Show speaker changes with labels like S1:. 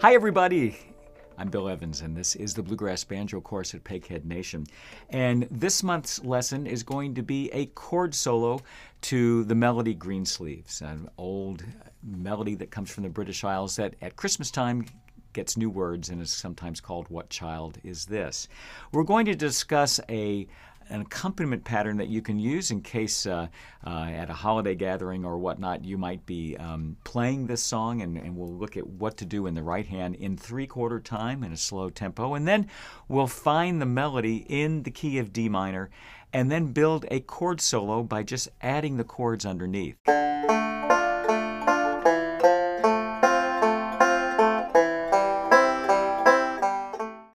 S1: Hi, everybody. I'm Bill Evans, and this is the Bluegrass Banjo course at Peghead Nation. And this month's lesson is going to be a chord solo to the melody Greensleeves, an old melody that comes from the British Isles that at Christmas time gets new words and is sometimes called What Child Is This? We're going to discuss a an accompaniment pattern that you can use in case uh, uh, at a holiday gathering or whatnot you might be um, playing this song, and, and, we'll look at what to do in the right hand in three quarter time in a slow tempo, and then we'll find the melody in the key of D minor, and then build a chord solo by just adding the chords underneath.